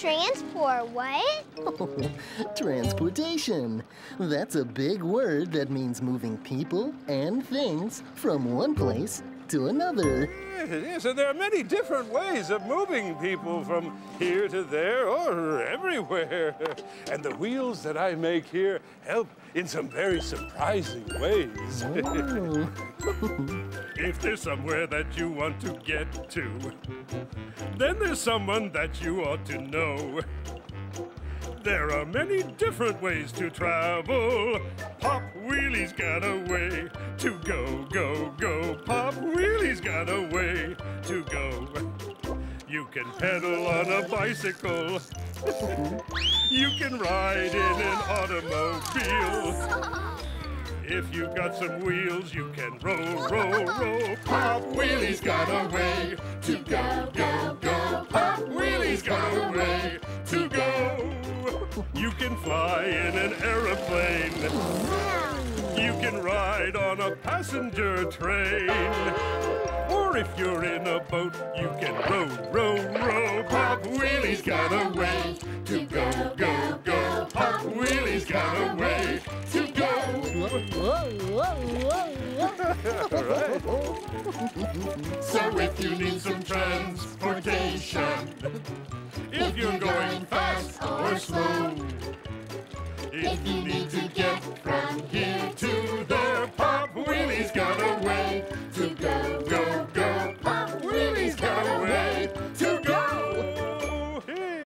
Transport what? Oh, Transportation. That's a big word that means moving people and things from one place to another. Yes, and there are many different ways of moving people from here to there or everywhere. And the wheels that I make here help in some very surprising ways. Oh. if there's somewhere that you want to get to, then there's someone that you ought to know. There are many different ways to travel. Pop Wheelie's got a way to go, go, go. Pop Wheelie's got a way to go. You can pedal on a bicycle. you can ride in an automobile. If you've got some wheels, you can roll, roll, roll. Pop Wheelie's got a way to go, go, go. Fly in an aeroplane. You can ride on a passenger train. Or if you're in a boat, you can row, row, row. Pop Wheelie's got a way to go, go, go. Pop Wheelie's got a way to go. So if you need some transportation, if you're going fast or slow, if you need to get from here